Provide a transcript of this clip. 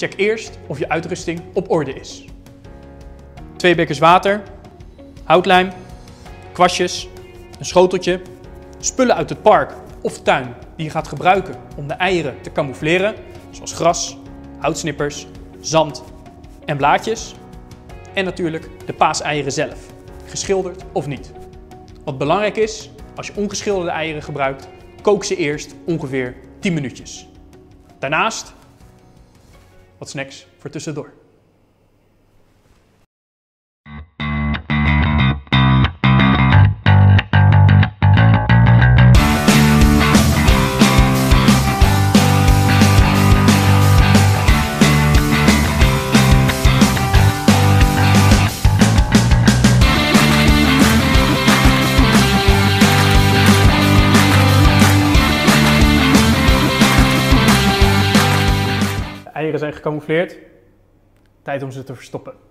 Check eerst of je uitrusting op orde is. Twee bekers water, houtlijm, kwastjes, een schoteltje, spullen uit het park of tuin die je gaat gebruiken om de eieren te camoufleren, zoals gras, houtsnippers, zand en blaadjes. En natuurlijk de paaseieren zelf, geschilderd of niet. Wat belangrijk is, als je ongeschilderde eieren gebruikt, kook ze eerst ongeveer 10 minuutjes. Daarnaast wat snacks voor tussendoor. Eieren zijn gecamoufleerd. Tijd om ze te verstoppen.